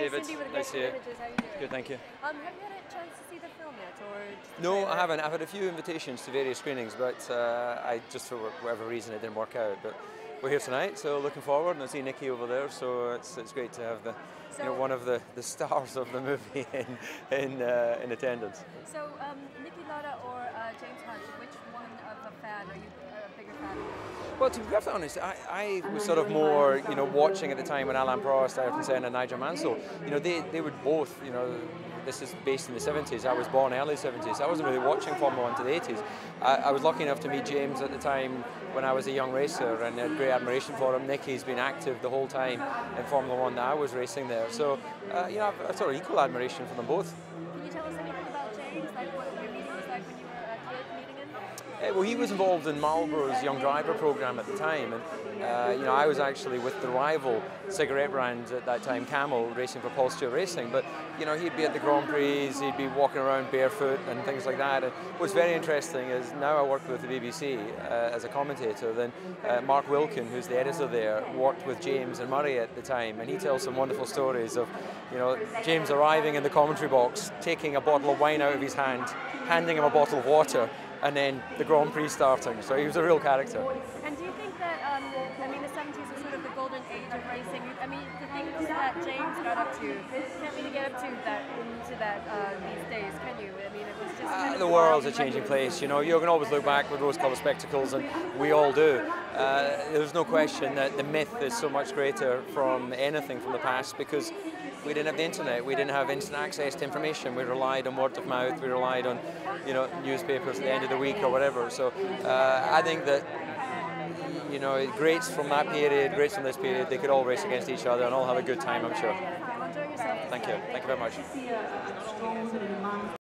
David. Cindy with Nice to see you. Images. How you doing? Good, thank you. Um, have you had a chance to see the film yet, or No. I haven't. I've had a few invitations to various screenings, but uh, I just for whatever reason it didn't work out. But we're here tonight, so looking forward. And I see Niki over there, so it's, it's great to have the you know one of the, the stars of the movie in in, uh, in attendance. So, um, Niki Lauda or uh, James Hunt, which one of the fan are you a bigger fan of? Well, to be perfectly honest, I, I was sort of more, you know, watching at the time when Alain Prost, Ayrton Senna, and Nigel Mansell, you know, they, they would both, you know, this is based in the 70s. I was born early 70s. I wasn't really watching Formula One to the 80s. I, I was lucky enough to meet James at the time when I was a young racer and had great admiration for him. Niki's been active the whole time in Formula One that I was racing there. So, uh, you know, I've, I've sort of equal admiration for them both. Can you tell us anything about James? Like what your meeting was like when you well, he was involved in Marlboro's Young Driver program at the time, and uh, you know I was actually with the rival cigarette brand at that time, Camel, racing for Paul Stewart Racing. But you know he'd be at the Grand Prix, he'd be walking around barefoot and things like that. And what's very interesting is now I work with the BBC uh, as a commentator. Then uh, Mark Wilkin, who's the editor there, worked with James and Murray at the time, and he tells some wonderful stories of you know James arriving in the commentary box, taking a bottle of wine out of his hand, handing him a bottle of water and then the Grand Prix starting. So he was a real character. And do you think that, um, I mean, the 70s was sort of the golden age of racing. I mean, the things that James got up to, can't really get up to that into that uh, these days, can you? I mean, it was just kind Uh, the world's a changing place. You know, you can always look back with rose-colored spectacles, and we all do. Uh, there's no question that the myth is so much greater from anything from the past because we didn't have the internet, we didn't have instant access to information. We relied on word of mouth, we relied on, you know, newspapers at the end of the week or whatever. So uh, I think that you know, greats from that period, greats from this period, they could all race against each other and all have a good time, I'm sure. Thank you. Thank you very much.